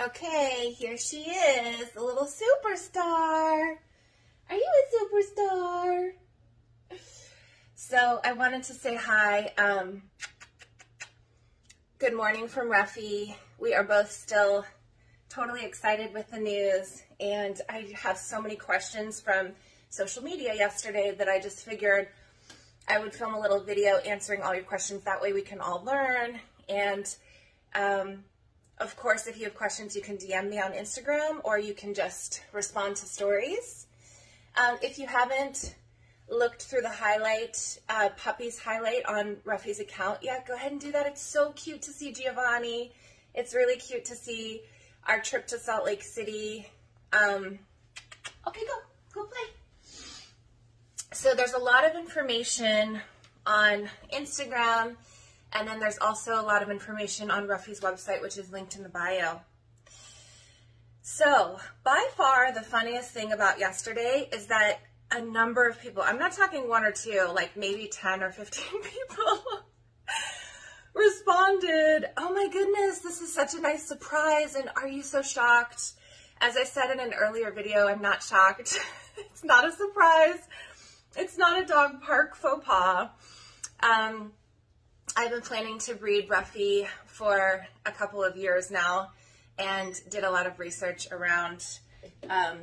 Okay, here she is, the little superstar. Are you a superstar? So I wanted to say hi. Um, good morning from Ruffie. We are both still totally excited with the news, and I have so many questions from social media yesterday that I just figured I would film a little video answering all your questions. That way we can all learn. And um, of course, if you have questions, you can DM me on Instagram or you can just respond to stories. Um, if you haven't looked through the highlight, uh, puppies highlight on Ruffie's account yet, go ahead and do that. It's so cute to see Giovanni. It's really cute to see our trip to Salt Lake City. Um, okay, go, go play. So there's a lot of information on Instagram, and then there's also a lot of information on Ruffie's website, which is linked in the bio. So, by far, the funniest thing about yesterday is that a number of people, I'm not talking one or two, like maybe 10 or 15 people, responded, Oh my goodness, this is such a nice surprise, and are you so shocked? As I said in an earlier video, I'm not shocked. it's not a surprise. It's not a dog park faux pas. Um, I've been planning to breed Ruffie for a couple of years now and did a lot of research around um,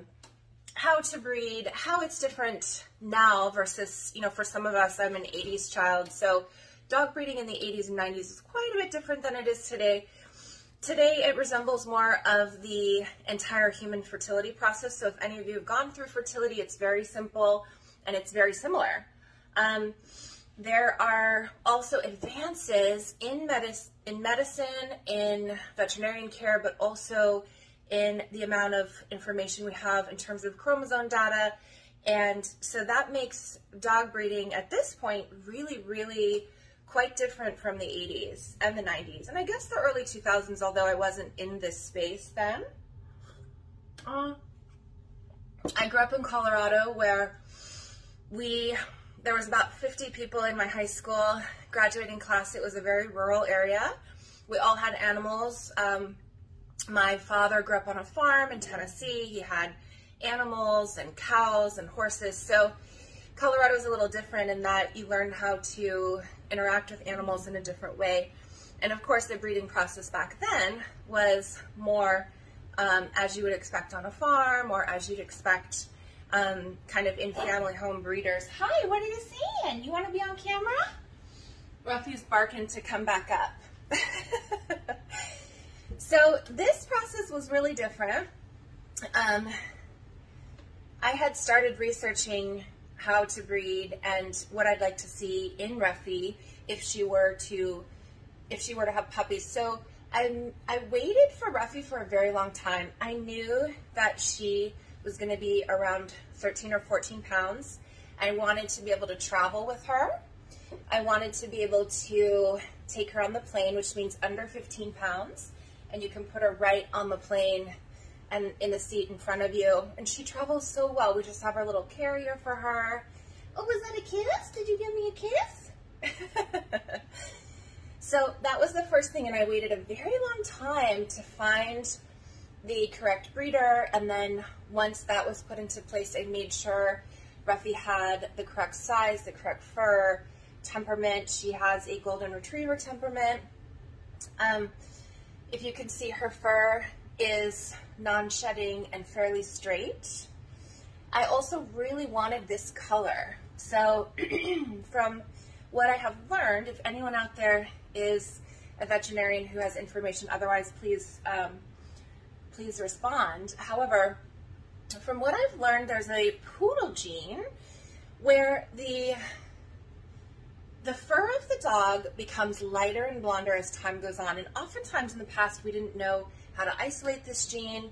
how to breed, how it's different now versus, you know, for some of us, I'm an 80s child. So dog breeding in the 80s and 90s is quite a bit different than it is today. Today, it resembles more of the entire human fertility process. So if any of you have gone through fertility, it's very simple and it's very similar. Um, there are also advances in, medis- in medicine, in veterinarian care, but also in the amount of information we have in terms of chromosome data. And so that makes dog breeding at this point really, really quite different from the 80s and the 90s. And I guess the early 2000s, although I wasn't in this space then. Uh, I grew up in Colorado where we there was about 50 people in my high school graduating class. It was a very rural area. We all had animals. Um, my father grew up on a farm in Tennessee. He had animals and cows and horses. So Colorado is a little different in that you learn how to interact with animals in a different way. And of course, the breeding process back then was more um, as you would expect on a farm or as you'd expect um, kind of in family home breeders. Hi, what are you saying? You want to be on camera? Ruffie's barking to come back up. so this process was really different. Um, I had started researching how to breed and what I'd like to see in Ruffie if she were to if she were to have puppies. So I I waited for Ruffie for a very long time. I knew that she was going to be around 13 or 14 pounds. I wanted to be able to travel with her. I wanted to be able to take her on the plane, which means under 15 pounds, and you can put her right on the plane and in the seat in front of you. And she travels so well. We just have our little carrier for her. Oh, was that a kiss? Did you give me a kiss? so that was the first thing, and I waited a very long time to find the correct breeder. And then once that was put into place, I made sure Ruffie had the correct size, the correct fur, temperament. She has a golden retriever temperament. Um, if you can see, her fur is non-shedding and fairly straight. I also really wanted this color. So from what I have learned, if anyone out there is a veterinarian who has information, otherwise please um, please respond. However, from what I've learned, there's a poodle gene where the the fur of the dog becomes lighter and blonder as time goes on. And oftentimes in the past, we didn't know how to isolate this gene.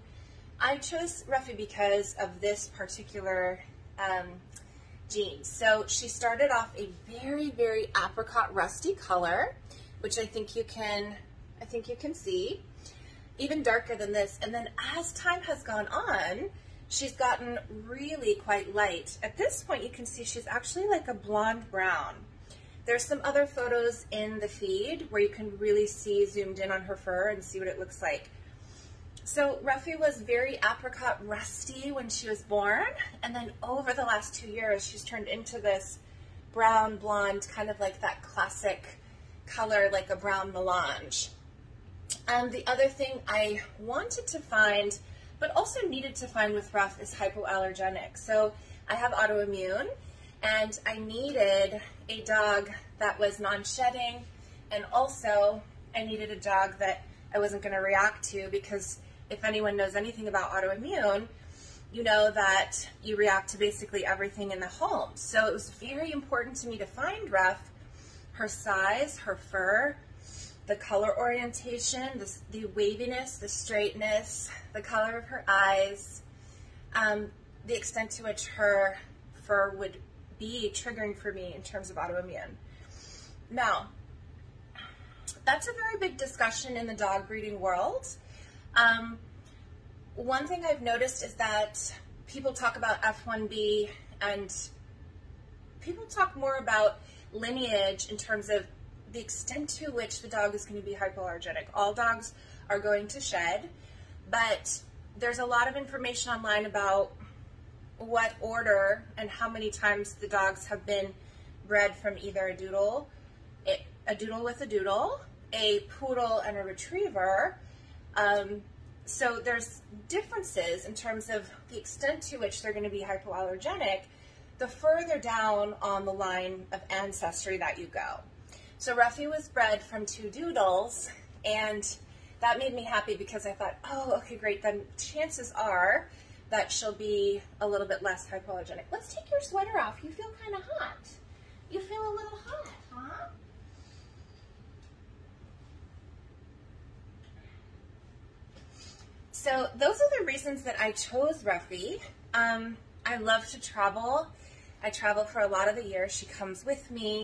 I chose Ruffie because of this particular um, gene. So she started off a very, very apricot rusty color, which I think you can, I think you can see even darker than this. And then as time has gone on, she's gotten really quite light. At this point, you can see she's actually like a blonde brown. There's some other photos in the feed where you can really see zoomed in on her fur and see what it looks like. so Ruffie was very apricot rusty when she was born, and then over the last two years, she's turned into this brown blonde, kind of like that classic color, like a brown melange. And the other thing I wanted to find, but also needed to find with Ruff, is hypoallergenic. So I have autoimmune, and I needed a dog that was non-shedding, and also I needed a dog that I wasn't going to react to because if anyone knows anything about autoimmune, you know that you react to basically everything in the home. So it was very important to me to find Ruff, her size, her fur, the color orientation, the, the waviness, the straightness, the color of her eyes, um, the extent to which her fur would be triggering for me in terms of autoimmune. Now, that's a very big discussion in the dog breeding world. Um, one thing I've noticed is that people talk about F1B and people talk more about lineage in terms of the extent to which the dog is going to be hypoallergenic. All dogs are going to shed, but there's a lot of information online about what order and how many times the dogs have been bred from either a doodle, a doodle with a doodle, a poodle and a retriever. Um, so there's differences in terms of the extent to which they're going to be hypoallergenic the further down on the line of ancestry that you go. So Ruffie was bred from two doodles, and that made me happy because I thought, oh, okay, great. Then chances are that she'll be a little bit less hypoallergenic. Let's take your sweater off. You feel kind of hot. You feel a little hot, huh? So those are the reasons that I chose Ruffie. Um, I love to travel. I travel for a lot of the year. She comes with me.